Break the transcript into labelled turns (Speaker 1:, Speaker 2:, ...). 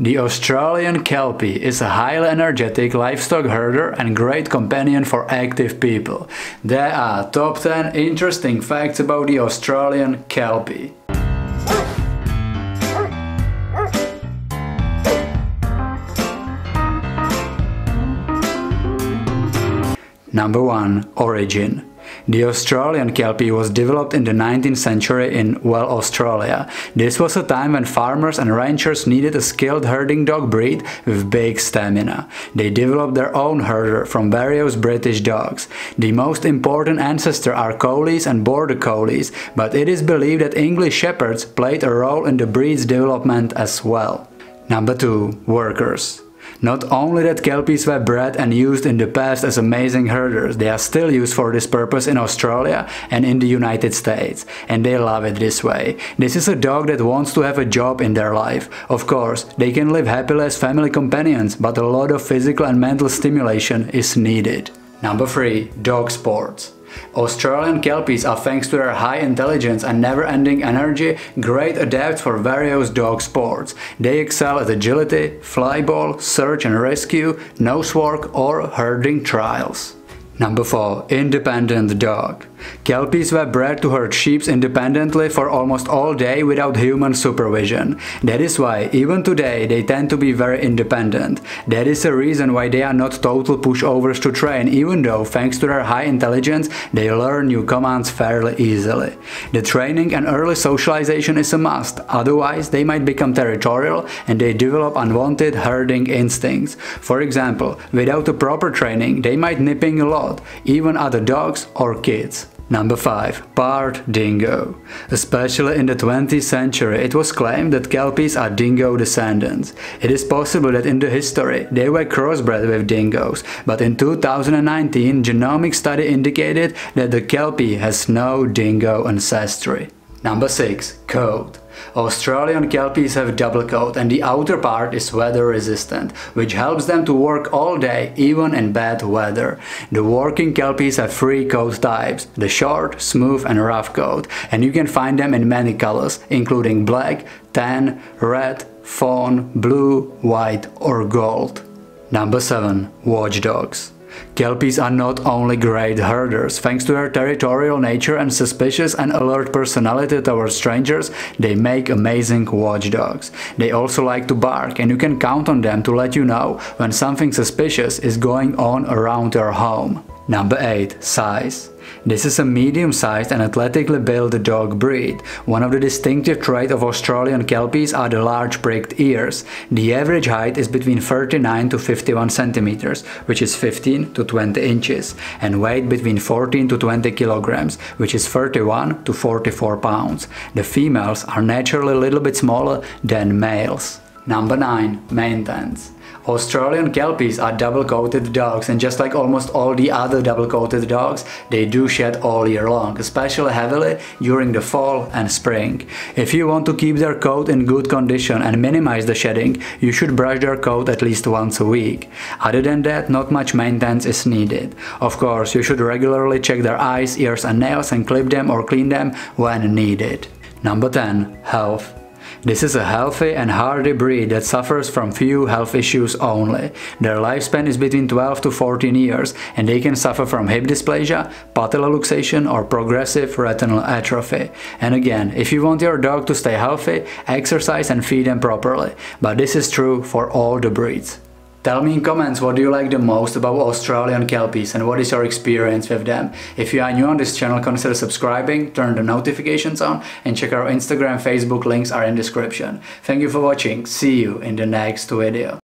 Speaker 1: The Australian Kelpie is a highly energetic livestock herder and great companion for active people. There are top 10 interesting facts about the Australian Kelpie. Number 1. Origin the Australian Kelpie was developed in the 19th century in, well, Australia. This was a time when farmers and ranchers needed a skilled herding dog breed with big stamina. They developed their own herder from various British dogs. The most important ancestor are Collies and Border Collies, but it is believed that English Shepherds played a role in the breed's development as well. Number 2. Workers not only that kelpies were bred and used in the past as amazing herders, they are still used for this purpose in Australia and in the United States, and they love it this way. This is a dog that wants to have a job in their life. Of course, they can live happily as family companions, but a lot of physical and mental stimulation is needed. Number 3. Dog Sports Australian Kelpies are thanks to their high intelligence and never-ending energy great adepts for various dog sports. They excel at agility, flyball, search and rescue, nose work or herding trials. Number 4. Independent dog. Kelpies were bred to herd sheep independently for almost all day without human supervision. That is why, even today, they tend to be very independent. That is the reason why they are not total pushovers to train, even though, thanks to their high intelligence, they learn new commands fairly easily. The training and early socialization is a must, otherwise they might become territorial and they develop unwanted herding instincts. For example, without a proper training, they might nipping a lot, even other dogs or kids. Number 5. Barred dingo. Especially in the 20th century, it was claimed that kelpies are dingo descendants. It is possible that in the history they were crossbred with dingoes, but in 2019 genomic study indicated that the kelpie has no dingo ancestry. Number 6. Coat. Australian kelpies have double coat and the outer part is weather resistant, which helps them to work all day even in bad weather. The working kelpies have three coat types, the short, smooth and rough coat, and you can find them in many colors, including black, tan, red, fawn, blue, white or gold. Number 7. Watchdogs Kelpies are not only great herders, thanks to their territorial nature and suspicious and alert personality towards strangers, they make amazing watchdogs. They also like to bark and you can count on them to let you know when something suspicious is going on around your home. Number 8. Size this is a medium-sized and athletically built dog breed. One of the distinctive traits of Australian Kelpies are the large pricked ears. The average height is between 39 to 51 centimeters, which is 15 to 20 inches, and weight between 14 to 20 kilograms, which is 31 to 44 pounds. The females are naturally a little bit smaller than males. Number 9. Maintenance Australian Kelpies are double-coated dogs and just like almost all the other double-coated dogs, they do shed all year long, especially heavily during the fall and spring. If you want to keep their coat in good condition and minimize the shedding, you should brush their coat at least once a week. Other than that, not much maintenance is needed. Of course, you should regularly check their eyes, ears and nails and clip them or clean them when needed. Number 10. Health this is a healthy and hardy breed that suffers from few health issues only. Their lifespan is between 12 to 14 years and they can suffer from hip dysplasia, patellar luxation or progressive retinal atrophy. And again, if you want your dog to stay healthy, exercise and feed them properly. But this is true for all the breeds. Tell me in comments what do you like the most about Australian Kelpies and what is your experience with them. If you are new on this channel consider subscribing, turn the notifications on and check our Instagram, Facebook links are in description. Thank you for watching, see you in the next video.